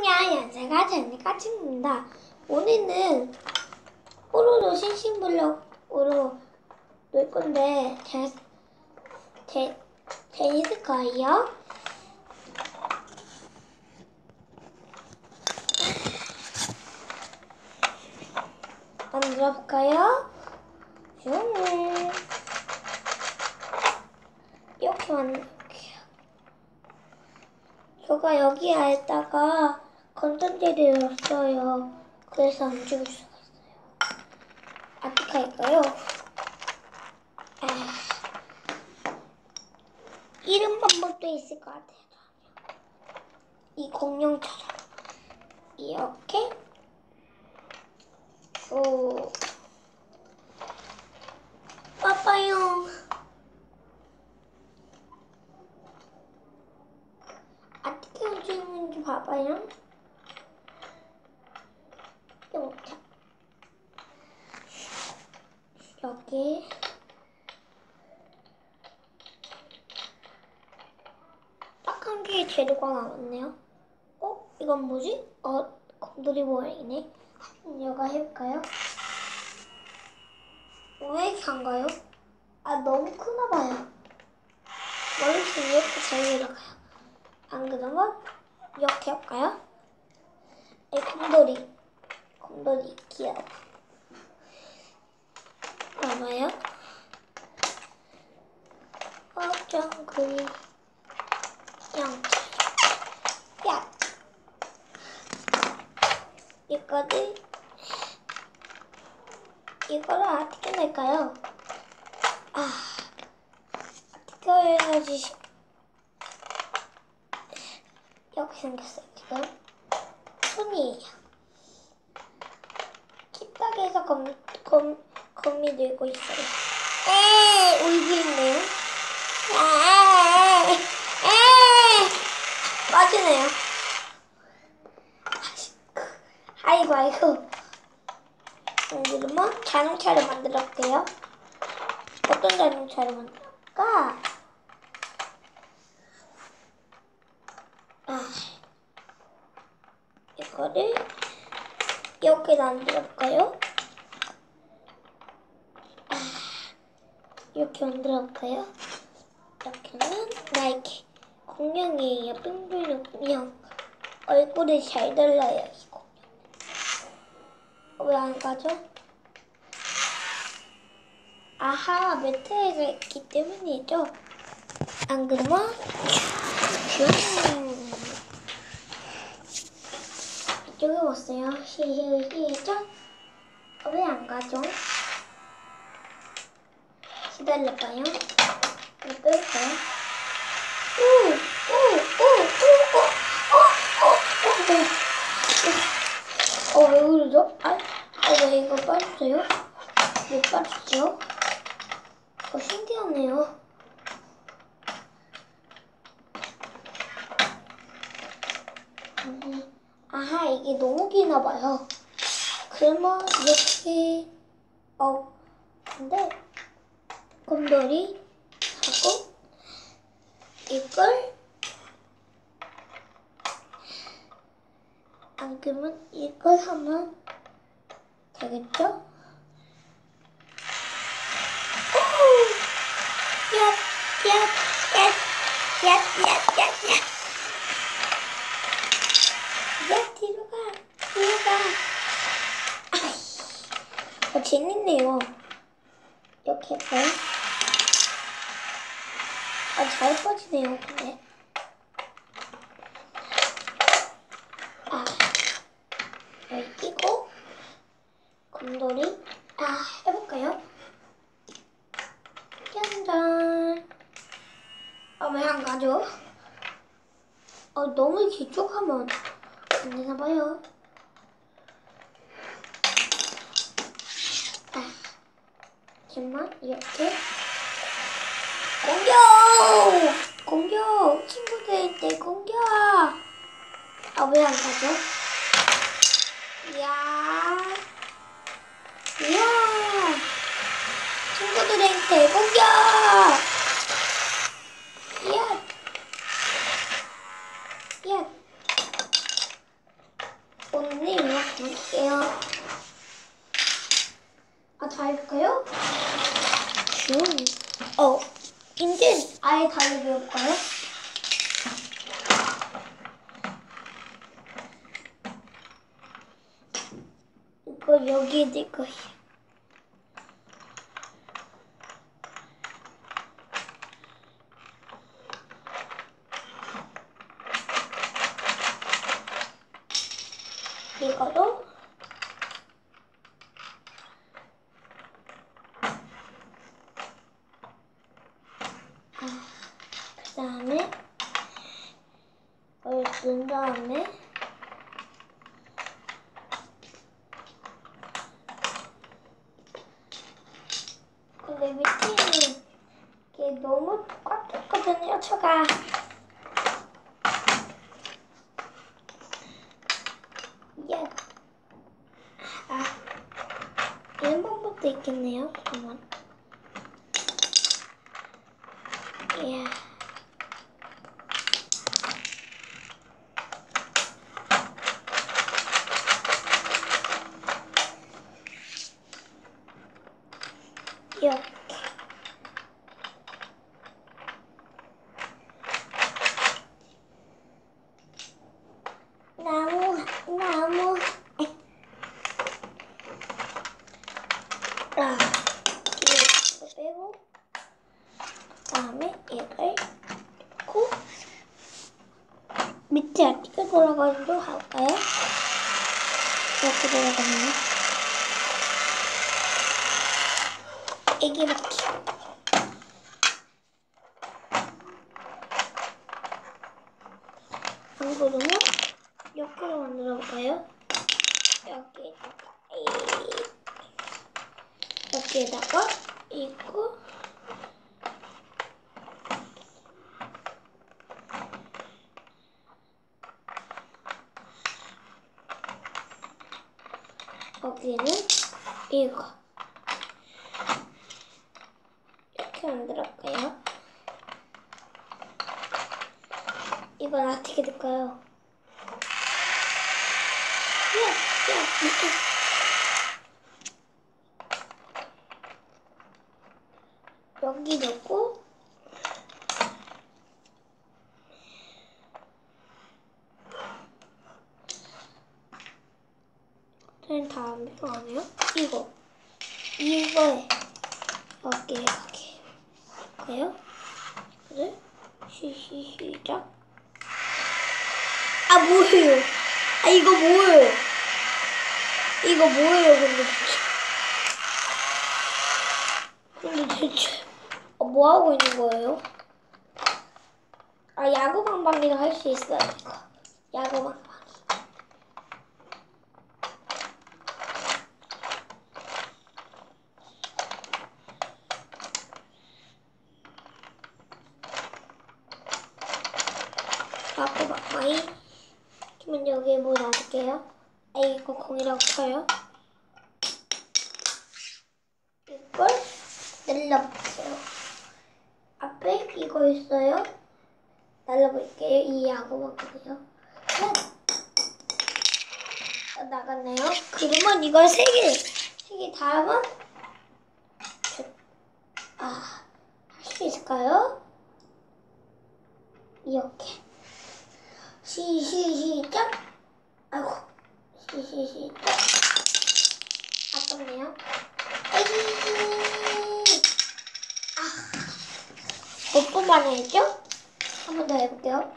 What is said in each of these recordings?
3학년 연세가 제니까 친구입니다. 오늘은 뽀로로 싱싱블럭으로 놀 건데 제, 제, 재밌을 거예요. 만들어 볼까요? 슝 이렇게 만들게요. 제가 여기에다가 건전지를 넣었어요. 그래서 안 죽을 수가 있어요. 어떻게 할까요? 아, 이름 방법도 있을 것 같아요. 이 공룡처럼 이렇게 오 빠빠용 어떻게 움직이는지 봐봐요. 이렇게 여기 딱 한 남았네요. 어? 이건 뭐지? 어? 곰돌이 모양이네. 이거 해볼까요? 왜 이렇게 안 가요? 아 너무 크나 봐요. 머리도 이렇게 잘 내려가요. 안 그러면 이렇게 할까요? 이 곰돌이. 곰돌이 귀여워. 봐봐요. 어쩜 그리 양치. 야. 이거를 이거를 어떻게 낼까요? 아 어떻게 해야지? 이렇게 생겼어요 지금. 손이에요 kit딱에서 검, 검, 검이 들고 있어요. 에 울고 있네요. 에, 에, 빠지네요 아이고 그러면 자동차를 만들었대요 어떤 자동차를 만들까? 아, 이거를 이렇게 만들어볼까요? 아, 이렇게 만들어볼까요? 이렇게는 나이키 공룡이에요. 빙빙 공룡. 얼굴이 잘 달라요. 왜 안 가죠? 아하, 매트에서 있기 때문이죠. 안 그러면 슝. 이쪽에 왔어요. 시시시죠? 왜 안 가죠? 기다려봐요. 이거 뺄까요? 빠졌어요? 왜 빠졌죠? 어, 신기하네요. 음, 아하, 이게 너무 기나 봐요. 그러면 이렇게, 어, 근데, 곰돌이 하고, 이걸, 안 그러면 이걸 하면 되겠죠? 야. 야, 뒤로 어, 재밌네요. 이렇게 할까요? 아, 잘 빠지네요, 근데. 아, 여기 끼고, 곰돌이. 아, 해볼까요? 짠짠. 아, 왜 안 가죠? 어, 너무 길쭉하면 안 되나 봐요. 아, 잠만 이렇게. 공격! 공격! 친구들한테 공격! 아, 왜 안 가죠? 이야. 이야. 친구들한테 공격! 이야. 이야. 이거는 할게요. 아, 다 해볼까요? 슝. 어, 이제 아예 달리 배울까요? 이거 여기에 낼 거예요. 이거도 아, 그 다음에 넣은 다음에 근데 밑에는 이게 너무 꽉 꼈거든요, 초가. 예. 아, 이런 방법도 있겠네요. 그러면. 예. 이렇게. 나무, 나무. 아, 이거 빼고, 다음에 얘를 넣고, 밑에 어떻게 돌아가는지 할까요? 이렇게 돌아가네요. 애기 바퀴. 안 그러면 이렇게로 만들어 볼까요? 여기에다가 이 여기에다가 이거 여기는 이거 이렇게 만들었고요. 이건 어떻게 될까요? 여기 넣고 저는 다안 필요하네요. 이거 이거에 여기에 여 기 할까요? 그래? 시 시 시작. 아 뭐예요? 아 이거 뭐예요? 이거 뭐예요? 근데 대체 근데 대체 어, 뭐 하고 있는 거예요? 아 야구 방 방이도 할 수 있어요. 이거 야구 방방. 야구 방방이. 그러면 여기에 뭐 놔둘게요? 아 이거 공이라고 쳐요. 이걸 날라볼게요. 앞에 이거 있어요. 날라볼게요. 이 야구방이요. 아, 나갔네요. 그러면 이걸 세 개, 세 개 다음은 아, 할 수 있을까요? 이렇게. 시, 시, 시작. 아이고, 시작. 아깝네요. 에이. 아, 몇 번만 했죠? 한 번 더 해볼게요.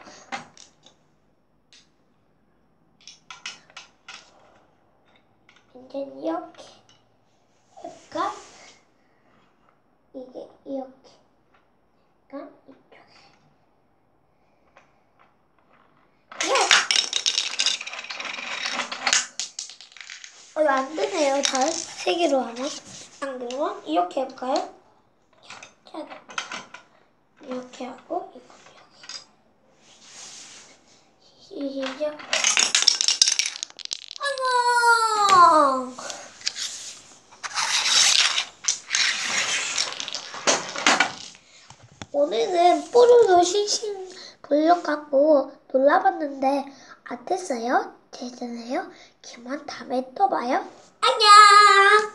이제 이렇게 약간 이게 이렇게 약간 이쪽에 예! 어, 이거 안 되네요. 잘. 세 개로 하면. 안 그러면 이렇게? 자, 이렇게 하고, 이거 이렇게. 시작. 오늘은 뽀로로 싱싱 블록 갖고 놀아봤는데 어땠어요? 되잖아요. 기만 다음에 또 봐요. 안녕!